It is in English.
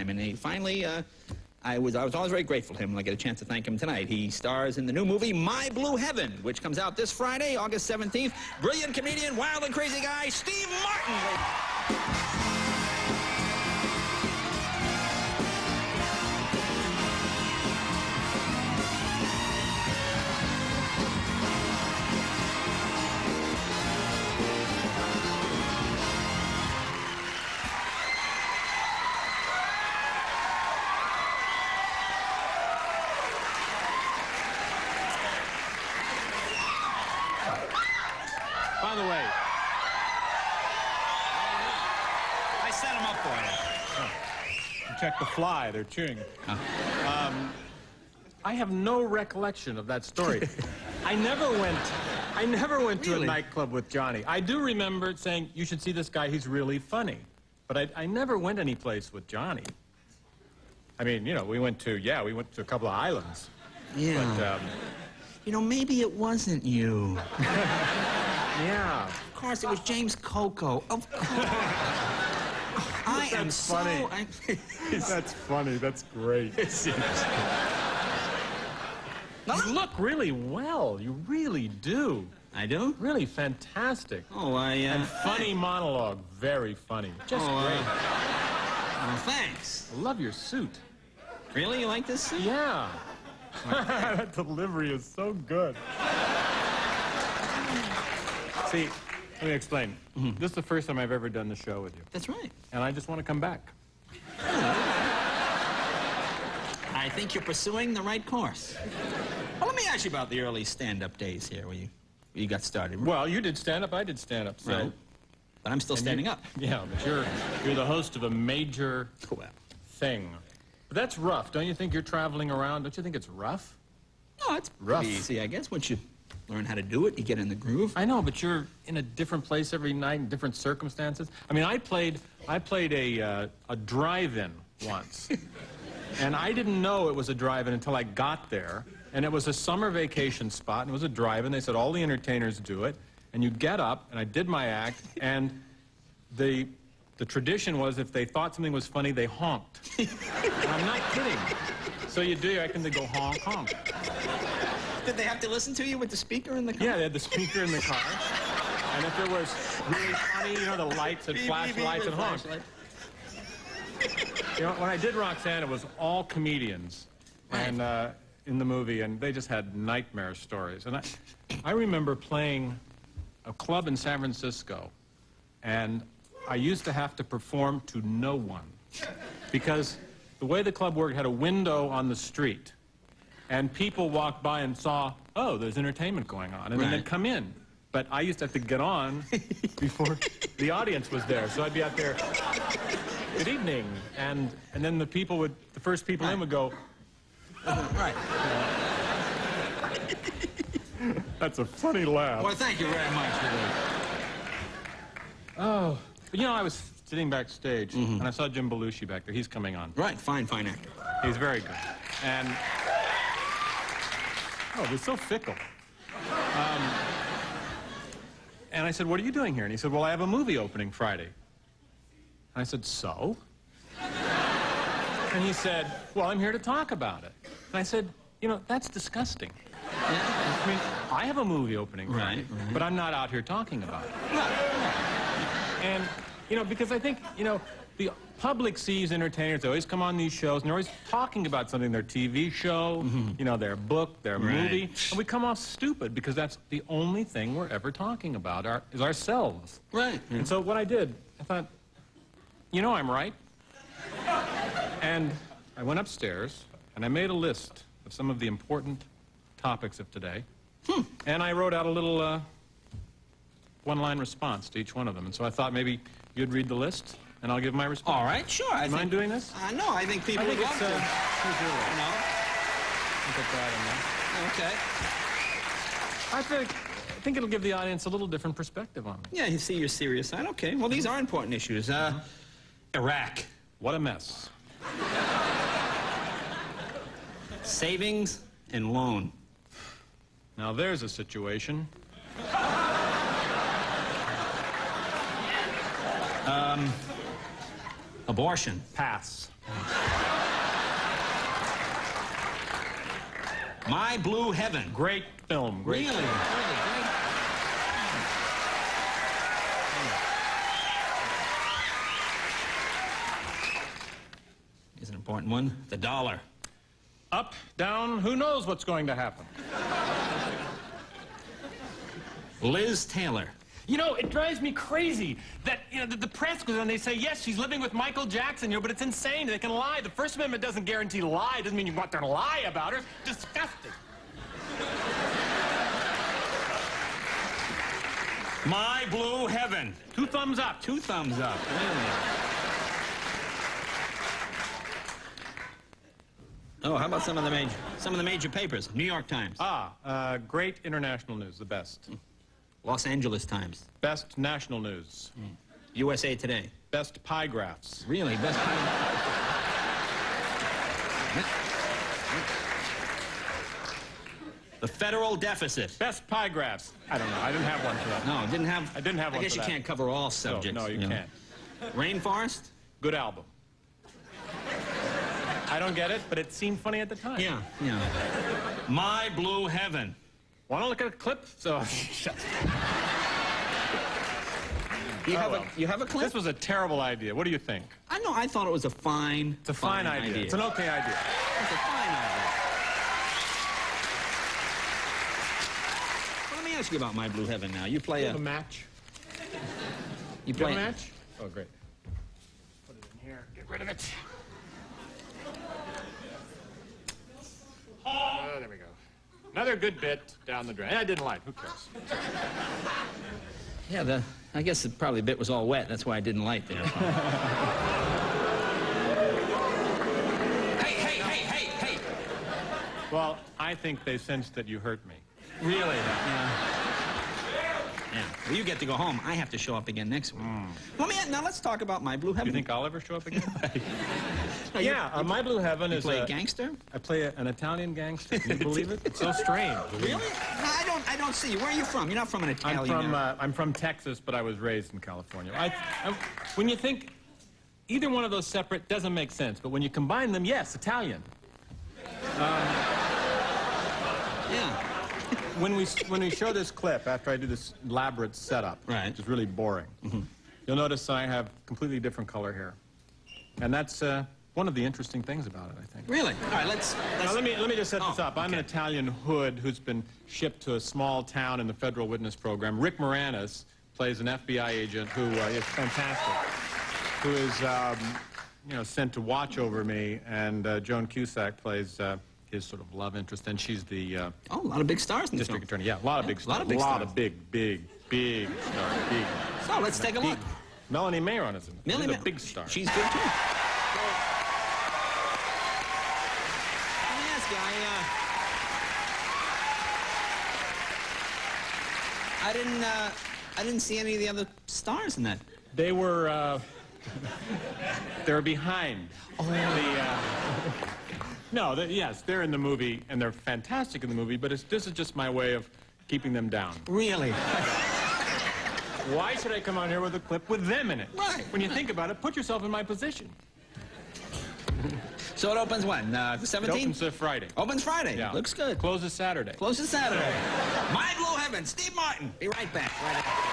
and he finally, uh, I was I was always very grateful to him. I get a chance to thank him tonight. He stars in the new movie My Blue Heaven, which comes out this Friday, August 17th. Brilliant comedian, wild and crazy guy, Steve Martin. By the way, I set him up for you. check the fly. They're chewing. Um, I have no recollection of that story. I never went. I never went to a nightclub with Johnny. I do remember saying, "You should see this guy. He's really funny." But I, I never went anyplace with Johnny. I mean, you know, we went to yeah, we went to a couple of islands. Yeah. But um, you know, maybe it wasn't you. yeah, Of course, it was James Coco. Of course. I am That's so. funny. I, that's funny. That's great. You look really well. You really do. I do. Really fantastic. Oh, I. Uh, And funny monologue. Very funny. Just Oh, uh, great. oh, thanks. I love your suit. Really, you like this? suit? Yeah. that delivery is so good. See, let me explain. This is the first time I've ever done the show with you, That's right. and I just want to come back. I think you're pursuing the right course. Well, let me ask you about the early stand-up days here, where you, where you got started. Well, you did stand up, I did stand up, so. Right. But I'm still and standing you- up. Yeah, but you're you're the host of a major Cool. thing. But that's rough. Don't you think you're traveling around? Don't you think it's rough? No, it's Rough. easy, I guess. Once you learn how to do it, you get in the groove. I know, but you're in a different place every night in different circumstances. I mean, I played I played a uh, a drive-in once, and I didn't know it was a drive-in until I got there. And it was a summer vacation spot, and it was a drive-in. They said all the entertainers do it, and you get up, and I did my act, and the the tradition was if they thought something was funny, they honked. I'm not kidding. So you do your act, and they go honk honk. Did they have to listen to you with the speaker in the car? Yeah, they had the speaker in the car. And if it was really funny, you know, the lights and Beep, flash beep, beep, lights and honk. You know, when I did Roxanne, it was all comedians, and uh, in the movie, and they just had nightmare stories. And I, I remember playing a club in San Francisco, and I used to have to perform to no one, because the way the club worked had a window on the street, and people walked by and saw, oh, there's entertainment going on, and then they'd come in. But I used to have to get on before the audience was there, so I'd be out there good evening. And, and then the people would, the first people in would go, Right. that's a funny laugh. Well, thank you very much for that. Oh, but you know, I was sitting backstage mm-hmm. and I saw Jim Belushi back there. He's coming on. Right, fine, fine actor. He's very good. And, oh, they're so fickle. Um, and I said, what are you doing here? And he said, well, I have a movie opening Friday. And I said, so? And he said, well, I'm here to talk about it. And I said, you know, that's disgusting. I mean, I have a movie opening Friday, Right, right. but I'm not out here talking about it. And, you know, because I think, you know, the public sees entertainers, they always come on these shows, and they're always talking about something, their TV show, you know, their book, their. Right. movie, and we come off stupid because that's the only thing we're ever talking about, our, is ourselves. Right. And so what I did, I thought, you know I'm right. And I went upstairs, and I made a list of some of the important topics of today. And I wrote out a little uh, one-line response to each one of them. And so I thought maybe you'd read the list, and I'll give my response. All right, sure. I Mind think, doing this? Uh, no, I think people I think would love uh, to. your. You know? Put that in there. Okay. I think, I think it'll give the audience a little different perspective on me. Yeah, you see your serious side. Okay. Well, these are important issues. Uh, Iraq, What a mess. savings and loan. Now there's a situation. Abortion. Pass. My Blue Heaven. Great film. Great Really? Really great. Here's an important one. The dollar. Up, down, who knows what's going to happen? Liz Taylor. You know, it drives me crazy that, you know, the, the press goes on and they say, yes, she's living with Michael Jackson, you know, but it's insane. They can lie. The First Amendment doesn't guarantee lie. It doesn't mean you want them to lie about her. Disgusting. My Blue Heaven. Two thumbs up. Two thumbs up. Oh, how about some of the major some of the major papers? New York Times, Ah, uh, great international news, the best. Los Angeles Times, Best national news. Hmm. USA Today. Best pie graphs. Really, best. Pie. The federal deficit. Best pie graphs. I don't know. I didn't have one for that. No, didn't have. I didn't have I one guess for you that. can't cover all subjects. no, you know. can't. Rainforest. Good album. I don't get it, but it seemed funny at the time. Yeah, yeah. My Blue Heaven. Want to look at a clip? So, You Oh, have well. a you have a clip? this was a terrible idea. What do you think? I know. I thought it was a fine. It's a fine, idea. It's an okay idea. It's a fine idea. Well, let me ask you about My Blue Heaven now. You play a. match. You Do you play have a match? Oh, great. Put it in here. Get rid of it. Oh, there we go. Another good bit down the drain. I didn't like. Who cares? Yeah, the. I guess it probably bit was all wet. That's why I didn't light there. hey, hey, hey, hey, hey! Well, I think they sensed that you hurt me. Really? Yeah. Yeah. Well, you get to go home. I have to show up again next week. Let me now. Let's talk about My Blue Heaven. You think I'll ever show up again? Now, you- yeah, uh, My Blue Heaven you is play a, a gangster? I play a, an Italian gangster. Can you believe it? It's so strange. Really? No, I don't. I don't see you. Where are you from? You're not from an Italian. I'm from uh, I'm from Texas, but I was raised in California. I, I, when you think either one of those separate doesn't make sense, but when you combine them, yes, Italian. yeah. When we when we show this clip after I do this elaborate setup, Right. which is really boring, you'll notice I have completely different color hair, and that's uh, one of the interesting things about it, I think. Really? All right. Let's. let's Now, let me, let me just set this Oh, up. I'm an. Italian hood who's been shipped to a small town in the Federal Witness Program. Rick Moranis plays an FBI agent who uh, is fantastic, who is, um, you know, sent to watch over me, and uh, Joan Cusack plays uh, his sort of love interest, and she's the uh, Oh, a lot of big stars in district film. attorney. Yeah, a lot of big a lot of big lot stars. of big, big, big stars. Big. So let's take a look. Melanie Mayron is in. Millie She's a big star. She's good too. Let me ask you, I, uh, I didn't, uh, I didn't see any of the other stars in that. They were, uh, they were behind. Oh. The, uh, no, they, yes, they're in the movie, and they're fantastic in the movie, but it's, this is just my way of keeping them down. Really? Why should I come out here with a clip with them in it? Right. When you think about it, put yourself in my position. So it opens when? Uh, the It 17th? opens uh, Friday. Opens Friday. Yeah. Looks good. Closes Saturday. Closes Saturday. My Blue Heaven, Steve Martin. Be right back. Right.